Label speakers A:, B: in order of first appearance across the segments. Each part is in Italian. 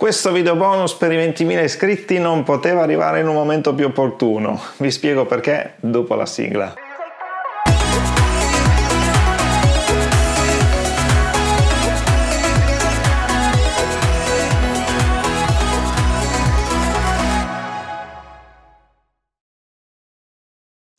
A: Questo video bonus per i 20.000 iscritti non poteva arrivare in un momento più opportuno. Vi spiego perché dopo la sigla.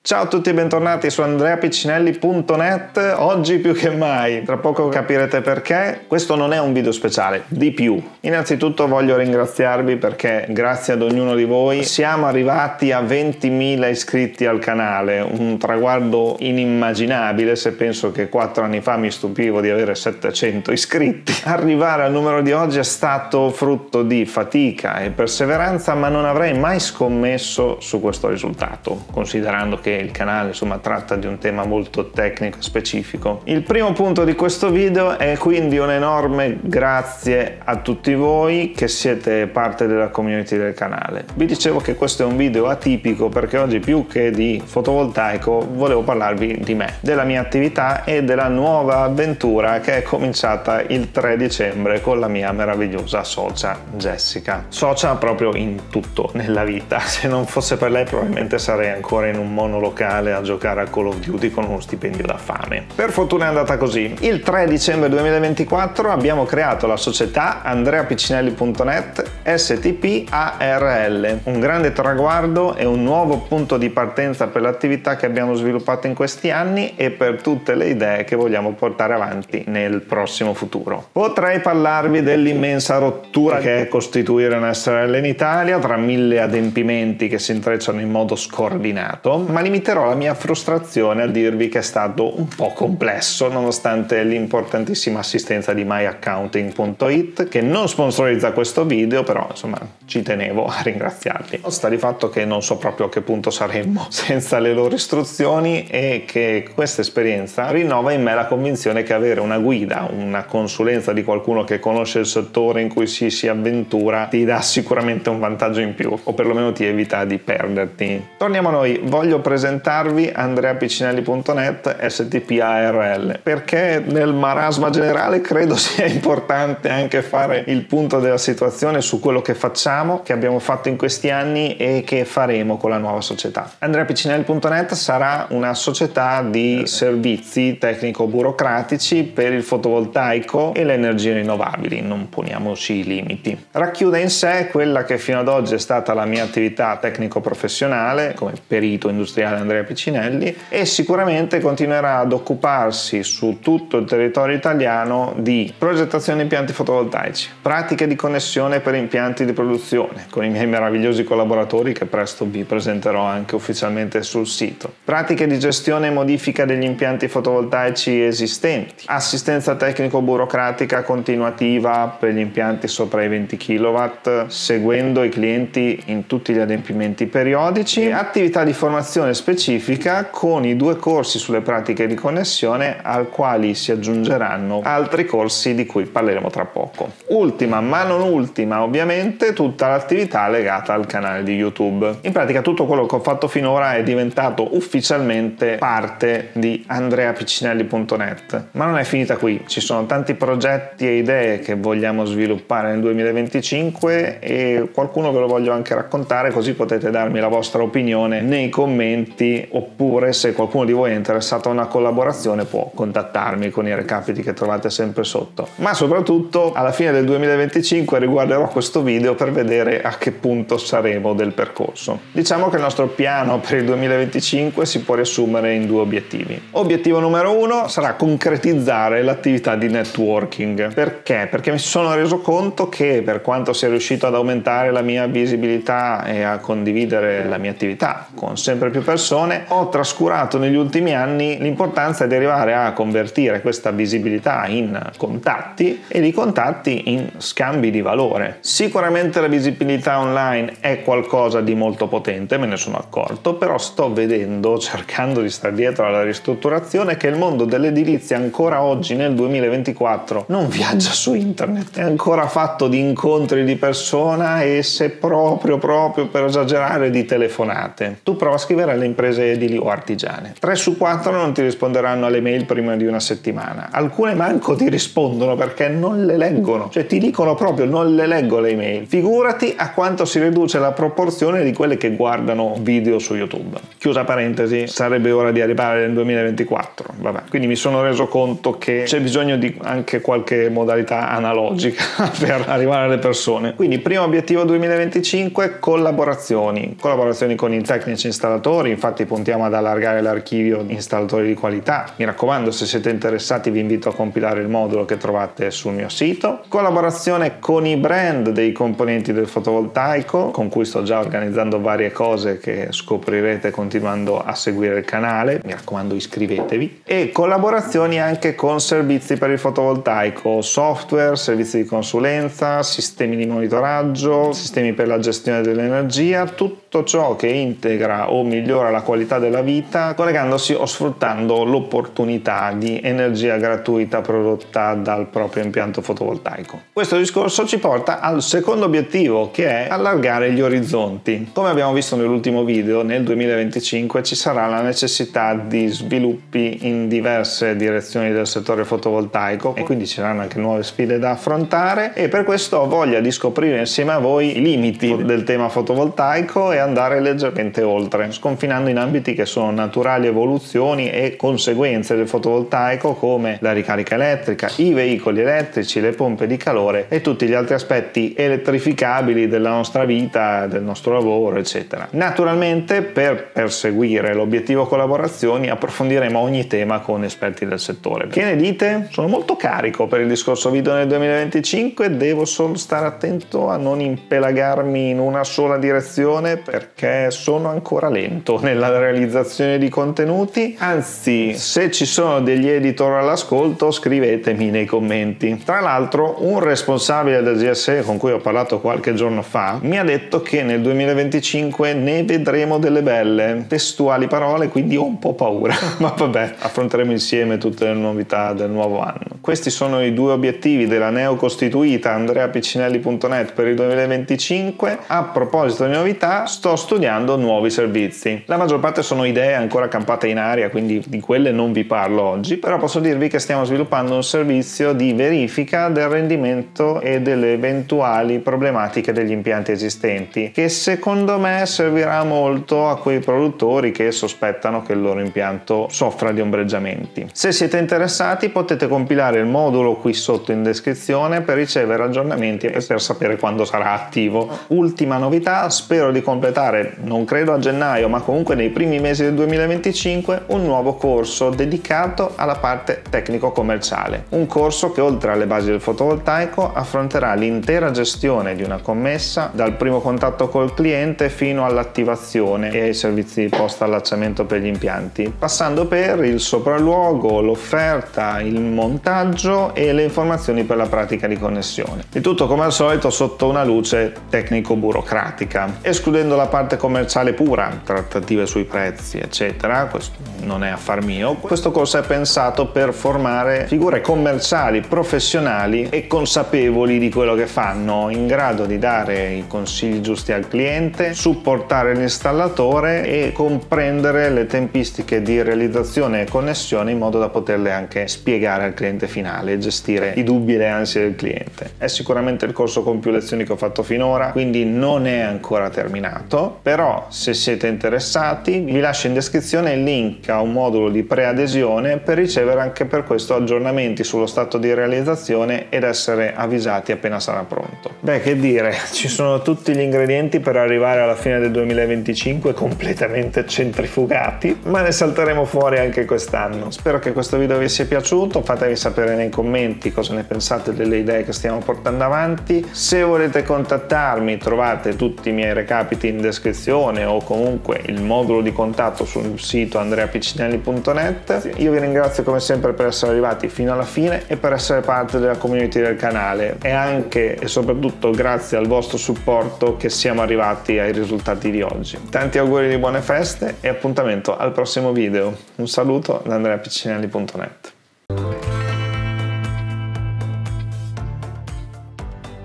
A: Ciao a tutti e bentornati su andreapiccinelli.net. Oggi più che mai, tra poco capirete perché, questo non è un video speciale, di più. Innanzitutto voglio ringraziarvi perché grazie ad ognuno di voi siamo arrivati a 20.000 iscritti al canale, un traguardo inimmaginabile se penso che 4 anni fa mi stupivo di avere 700 iscritti. Arrivare al numero di oggi è stato frutto di fatica e perseveranza, ma non avrei mai scommesso su questo risultato, considerando che il canale insomma tratta di un tema molto tecnico specifico. Il primo punto di questo video è quindi un enorme grazie a tutti voi che siete parte della community del canale. Vi dicevo che questo è un video atipico perché oggi più che di fotovoltaico volevo parlarvi di me, della mia attività e della nuova avventura che è cominciata il 3 dicembre con la mia meravigliosa socia Jessica. Socia proprio in tutto nella vita, se non fosse per lei probabilmente sarei ancora in un monologo locale a giocare a Call of Duty con uno stipendio da fame. Per fortuna è andata così. Il 3 dicembre 2024 abbiamo creato la società andreapiccinelli.net STP ARL, un grande traguardo e un nuovo punto di partenza per l'attività che abbiamo sviluppato in questi anni e per tutte le idee che vogliamo portare avanti nel prossimo futuro. Potrei parlarvi dell'immensa rottura che è costituire un SRL in Italia tra mille adempimenti che si intrecciano in modo scordinato, ma limiterò la mia frustrazione a dirvi che è stato un po' complesso nonostante l'importantissima assistenza di myaccounting.it che non sponsorizza questo video però insomma ci tenevo a ringraziarli. Sta di fatto che non so proprio a che punto saremmo senza le loro istruzioni e che questa esperienza rinnova in me la convinzione che avere una guida, una consulenza di qualcuno che conosce il settore in cui si si avventura ti dà sicuramente un vantaggio in più o perlomeno ti evita di perderti. Torniamo a noi, voglio presentare presentarvi andreapiccinelli.net STPARL perché nel marasma generale credo sia importante anche fare il punto della situazione su quello che facciamo, che abbiamo fatto in questi anni e che faremo con la nuova società. andreapiccinelli.net sarà una società di servizi tecnico-burocratici per il fotovoltaico e le energie rinnovabili, non poniamoci limiti. Racchiude in sé quella che fino ad oggi è stata la mia attività tecnico-professionale come perito industriale Andrea Piccinelli e sicuramente continuerà ad occuparsi su tutto il territorio italiano di progettazione di impianti fotovoltaici, pratiche di connessione per impianti di produzione con i miei meravigliosi collaboratori che presto vi presenterò anche ufficialmente sul sito, pratiche di gestione e modifica degli impianti fotovoltaici esistenti, assistenza tecnico-burocratica continuativa per gli impianti sopra i 20 kW, seguendo i clienti in tutti gli adempimenti periodici, attività di formazione specifica con i due corsi sulle pratiche di connessione al quali si aggiungeranno altri corsi di cui parleremo tra poco. Ultima ma non ultima ovviamente tutta l'attività legata al canale di YouTube. In pratica tutto quello che ho fatto finora è diventato ufficialmente parte di andreapiccinelli.net. Ma non è finita qui, ci sono tanti progetti e idee che vogliamo sviluppare nel 2025 e qualcuno ve lo voglio anche raccontare così potete darmi la vostra opinione nei commenti progetti oppure se qualcuno di voi è interessato a una collaborazione può contattarmi con i recapiti che trovate sempre sotto. Ma soprattutto alla fine del 2025 riguarderò questo video per vedere a che punto saremo del percorso. Diciamo che il nostro piano per il 2025 si può riassumere in due obiettivi. Obiettivo numero uno sarà concretizzare l'attività di networking. Perché? Perché mi sono reso conto che per quanto sia riuscito ad aumentare la mia visibilità e a condividere la mia attività con sempre più persone, persone, ho trascurato negli ultimi anni l'importanza di arrivare a convertire questa visibilità in contatti e i contatti in scambi di valore. Sicuramente la visibilità online è qualcosa di molto potente, me ne sono accorto, però sto vedendo, cercando di stare dietro alla ristrutturazione, che il mondo dell'edilizia ancora oggi nel 2024 non viaggia su internet, è ancora fatto di incontri di persona e se proprio proprio per esagerare di telefonate. Tu prova a scrivere alle imprese edili o artigiane. 3 su 4 non ti risponderanno alle mail prima di una settimana. Alcune manco ti rispondono perché non le leggono, cioè ti dicono proprio non le leggo le email. Figurati a quanto si riduce la proporzione di quelle che guardano video su YouTube. Chiusa parentesi, sarebbe ora di arrivare nel 2024. Vabbè. Quindi mi sono reso conto che c'è bisogno di anche qualche modalità analogica per arrivare alle persone. Quindi primo obiettivo 2025, collaborazioni. Collaborazioni con i tecnici installatori, infatti puntiamo ad allargare l'archivio di installatori di qualità. Mi raccomando, se siete interessati vi invito a compilare il modulo che trovate sul mio sito. Collaborazione con i brand dei componenti del fotovoltaico, con cui sto già organizzando varie cose che scoprirete continuando a seguire il canale. Mi raccomando, iscrivetevi. E collaborazioni anche con servizi per il fotovoltaico, software, servizi di consulenza, sistemi di monitoraggio, sistemi per la gestione dell'energia, tutto ciò che integra o migliora la qualità della vita collegandosi o sfruttando l'opportunità di energia gratuita prodotta dal proprio impianto fotovoltaico. Questo discorso ci porta al secondo obiettivo che è allargare gli orizzonti. Come abbiamo visto nell'ultimo video, nel 2025 ci sarà la necessità di sviluppi in diverse direzioni del settore fotovoltaico e quindi ci saranno anche nuove sfide da affrontare e per questo ho voglia di scoprire insieme a voi i limiti del tema fotovoltaico e andare leggermente oltre, sconfinando in ambiti che sono naturali evoluzioni e conseguenze del fotovoltaico come la ricarica elettrica, i veicoli elettrici, le pompe di calore e tutti gli altri aspetti elettrificabili della nostra vita, del nostro lavoro, eccetera. Naturalmente per perseguire l'obiettivo collaborazioni approfondiremo ogni tema con esperti del settore. Che ne dite? Sono molto carico per il discorso video nel 2025, devo solo stare attento a non impelagarmi in una sola direzione perché sono ancora lento nella realizzazione di contenuti, anzi se ci sono degli editor all'ascolto scrivetemi nei commenti. Tra l'altro un responsabile del GSE con cui ho parlato qualche giorno fa mi ha detto che nel 2025 ne vedremo delle belle, testuali parole, quindi ho un po' paura, ma vabbè, affronteremo insieme tutte le novità del nuovo anno. Questi sono i due obiettivi della neocostituita andreapiccinelli.net per il 2025. A proposito di novità, sto studiando nuovi servizi. La maggior parte sono idee ancora campate in aria, quindi di quelle non vi parlo oggi, però posso dirvi che stiamo sviluppando un servizio di verifica del rendimento e delle eventuali problematiche degli impianti esistenti, che secondo me servirà molto a quei produttori che sospettano che il loro impianto soffra di ombreggiamenti. Se siete interessati potete compilare il modulo qui sotto in descrizione per ricevere aggiornamenti e per sapere quando sarà attivo. Ultima novità, spero di completare, non credo a gennaio, ma comunque nei primi mesi del 2025, un nuovo corso dedicato alla parte tecnico-commerciale. Un corso che oltre alle basi del fotovoltaico affronterà l'intera gestione di una commessa dal primo contatto col cliente fino all'attivazione e ai servizi post allacciamento per gli impianti, passando per il sopralluogo, l'offerta, il montaggio e le informazioni per la pratica di connessione. Il tutto come al solito sotto una luce tecnico-burocratica, escludendo la parte commerciale pura, trattative sui prezzi, eccetera, questo non è affar mio. Questo corso è pensato per formare figure commerciali, professionali e consapevoli di quello che fanno, in grado di dare i consigli giusti al cliente, supportare l'installatore e comprendere le tempistiche di realizzazione e connessione in modo da poterle anche spiegare al cliente finale e gestire i dubbi e le ansie del cliente. È sicuramente il corso con più lezioni che ho fatto finora, quindi non è ancora terminato, però se siete interessati vi lascio in descrizione il link a un modulo di preadesione per ricevere anche per questo aggiornamenti sullo stato di realizzazione ed essere avvisati appena sarà pronto. Beh, che dire, ci sono tutti gli ingredienti per arrivare alla fine del 2025 completamente centrifugati, ma ne salteremo fuori anche quest'anno. Spero che questo video vi sia piaciuto, fatevi sapere nei commenti cosa ne pensate delle idee che stiamo portando avanti. Se volete contattarmi trovate tutti i miei recapiti in descrizione o comunque il modulo di contatto sul sito andreapiccinelli.net. Io vi ringrazio come sempre per essere arrivati fino alla fine e per essere parte della community del canale e anche e soprattutto grazie al vostro supporto che siamo arrivati ai risultati di oggi. Tanti auguri di buone feste e appuntamento al prossimo video. Un saluto da andreapiccinelli.net.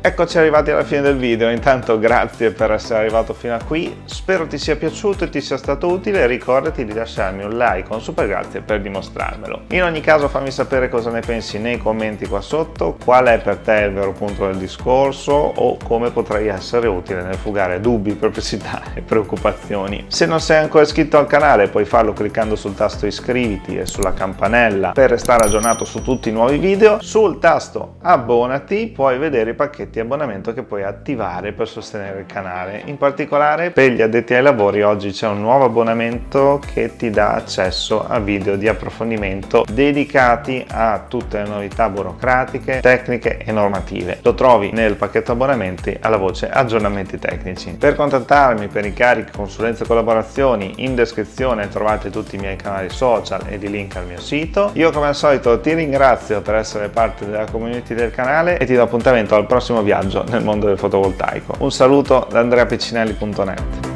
A: Eccoci arrivati alla fine del video, intanto grazie per essere arrivato fino a qui, spero ti sia piaciuto e ti sia stato utile, ricordati di lasciarmi un like un super grazie per dimostrarmelo. In ogni caso fammi sapere cosa ne pensi nei commenti qua sotto, qual è per te il vero punto del discorso o come potrei essere utile nel fugare dubbi, perplessità e preoccupazioni. Se non sei ancora iscritto al canale puoi farlo cliccando sul tasto iscriviti e sulla campanella. Per restare aggiornato su tutti i nuovi video, sul tasto abbonati puoi vedere i pacchetti di abbonamento che puoi attivare per sostenere il canale. In particolare per gli addetti ai lavori oggi c'è un nuovo abbonamento che ti dà accesso a video di approfondimento dedicati a tutte le novità burocratiche, tecniche e normative. Lo trovi nel pacchetto abbonamenti alla voce aggiornamenti tecnici. Per contattarmi per incarichi, consulenze e collaborazioni in descrizione trovate tutti i miei canali social e i link al mio sito. Io come al solito ti ringrazio per essere parte della community del canale e ti do appuntamento al prossimo viaggio nel mondo del fotovoltaico. Un saluto da andreapiccinelli.net.